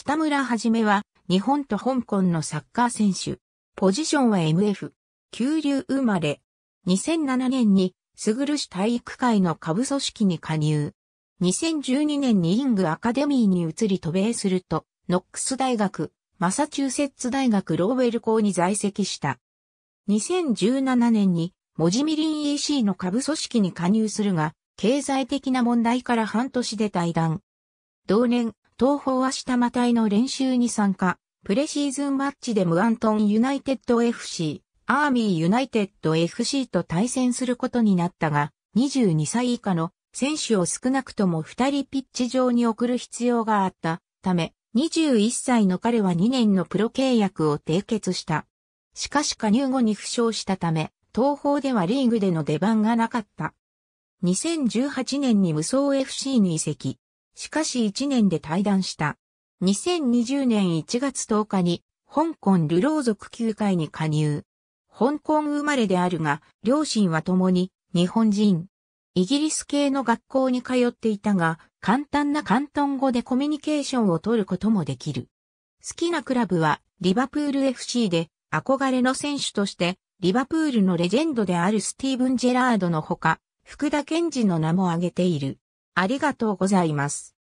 北村はじめは、日本と香港のサッカー選手。ポジションは MF。旧流生まれ。2007年に、スグル市体育会の下部組織に加入。2012年にイングアカデミーに移り渡米すると、ノックス大学、マサチューセッツ大学ローウェル校に在籍した。2017年に、モジミリン EC の下部組織に加入するが、経済的な問題から半年で退団。同年、東方は下馬隊の練習に参加。プレシーズンマッチでムアントンユナイテッド FC、アーミーユナイテッド FC と対戦することになったが、22歳以下の選手を少なくとも2人ピッチ上に送る必要があったため、21歳の彼は2年のプロ契約を締結した。しかし加入後に負傷したため、東方ではリーグでの出番がなかった。2018年に無双 FC に移籍。しかし1年で退団した。2020年1月10日に香港ルロー族球界に加入。香港生まれであるが、両親は共に日本人。イギリス系の学校に通っていたが、簡単な広東語でコミュニケーションを取ることもできる。好きなクラブはリバプール FC で憧れの選手としてリバプールのレジェンドであるスティーブン・ジェラードのほか、福田健二の名も挙げている。ありがとうございます。